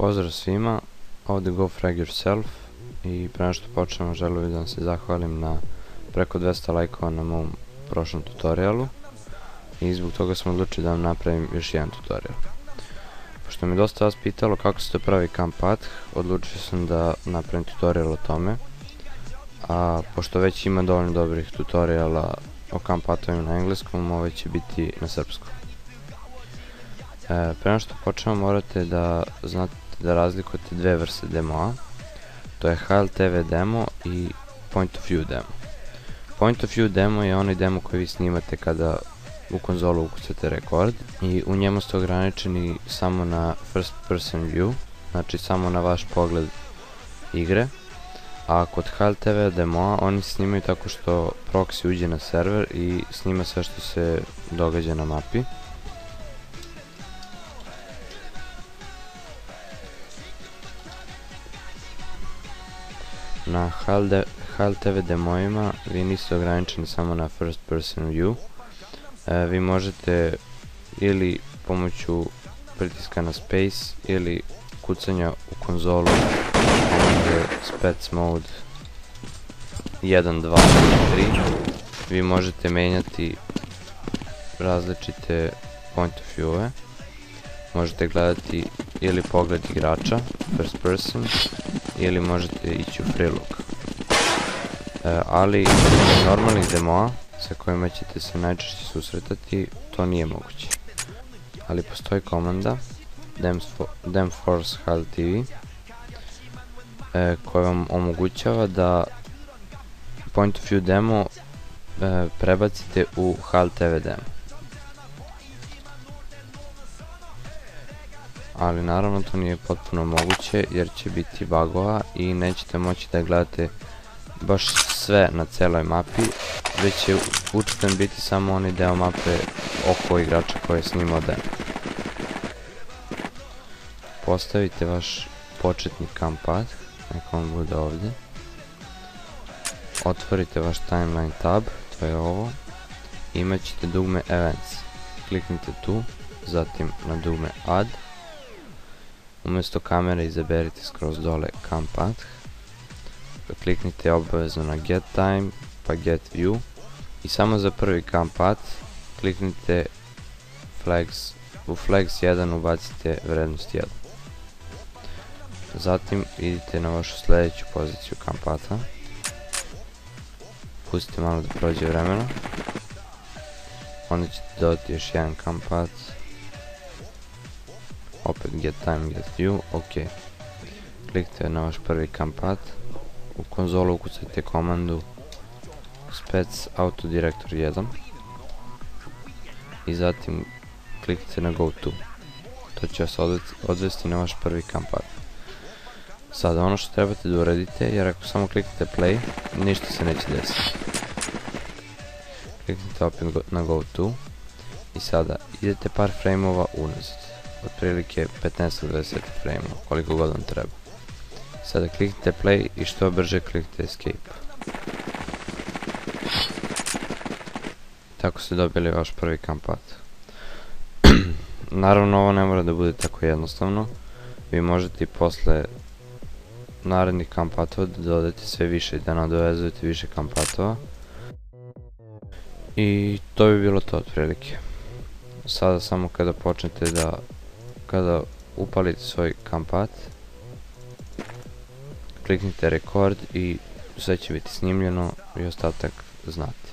Pozdrav svima, ovde Go Frag Yourself i pre nego što počnemo želeo bih da vam se zahvalim na preko 200 lajkova na mom prošlom tutorialu i zbog toga sam odlučio da vam napravim još jedan tutorial. Pošto mi dosta vas pitalo kako se to pravi Camp Path, odlučio sam da napravim tutorial o tome, a pošto već ima dovoljno dobrih tutoriala o Camp Pathovima na engleskom, ovaj će biti na srpskom. E, pre što počnemo morate da znate da razlikujete dve vrste demoa. To je HLTV demo i Point of View demo. Point of View demo je onaj demo koji vi snimate kada u konzolu ukucate rekord i u njemu ste ograničeni samo na first person view, znači samo na vaš pogled igre. A kod HLTV demoa oni snimaju tako što proxy uđe na server i snima sve što se događa na mapi. Na HLTV demoima vi niste ograničeni samo na first person view. E, vi možete ili pomoću pritiska na space ili kucanja u konzolu spec mode 1, 2, 3 vi možete menjati različite point of view-e možete gledati ili pogled igrača first person ili možete ići u prilog. E, ali normalnih demoa sa kojima ćete se najčešće susretati, to nije moguće. Ali postoji komanda demforce HLTV e, koja vam omogućava da point of view demo e, prebacite u HLTV demo. Ali naravno to nije potpuno moguće jer će biti bugova i nećete moći da gledate baš sve na celoj mapi, već će učiten biti samo onaj deo mape oko igrača koje je snimao demo. Postavite vaš početni camp path, neka on bude ovdje. Otvorite vaš timeline tab, to je ovo. Imat ćete dugme events. Kliknite tu, zatim na dugme add Umesto kamere izaberite skroz dole Cam Path. Kliknite obavezno na Get Time, pa Get View. I samo za prvi Cam Path kliknite Flags. U Flags 1 ubacite vrednost 1. Zatim idite na vašu sledeću poziciju Cam Patha. Pustite malo da prođe vremena. Onda ćete dodati još jedan Cam Path opet get time, get view, ok. Klikte na vaš prvi kampat, u konzolu ukucajte komandu spec autodirektor 1 i zatim kliknite na go to. To će vas odvesti na vaš prvi kampat. Sada ono što trebate da uradite, jer ako samo kliknete play, ništa se neće desiti. Kliknite opet na go to i sada idete par frameova unazad otprilike 15-20 frame koliko god vam treba. Sada kliknite play i što brže kliknite escape. Tako ste dobili vaš prvi kampat. Naravno ovo ne mora da bude tako jednostavno. Vi možete i posle narednih kampatova da dodate sve više i da nadovezujete više kampatova. I to bi bilo to otprilike. Sada samo kada počnete da kada upalite svoj kampat kliknite rekord i sve će biti snimljeno i ostatak znate